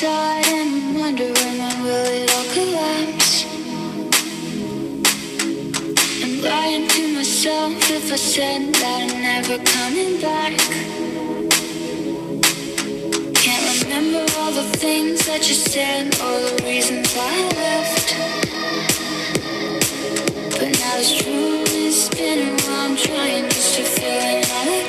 inside and I'm wondering when will it all collapse. I'm lying to myself if I said that I'm never coming back. Can't remember all the things that you said or the reasons why I left. But now this room is spinning while I'm trying just to feel another.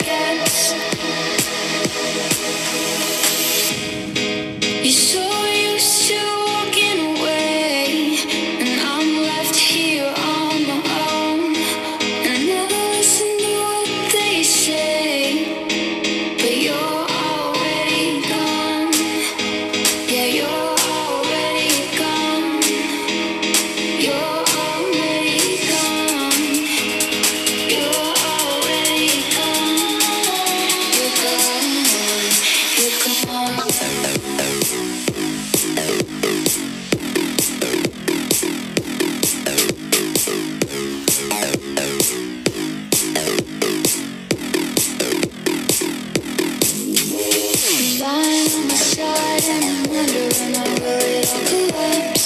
And I'm wondering how will it all collapse.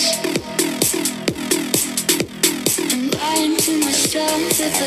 I'm lying to myself if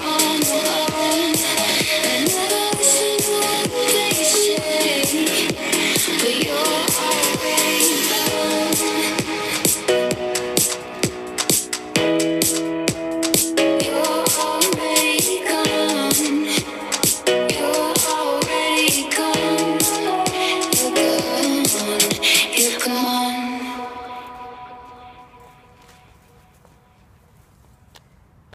Oh.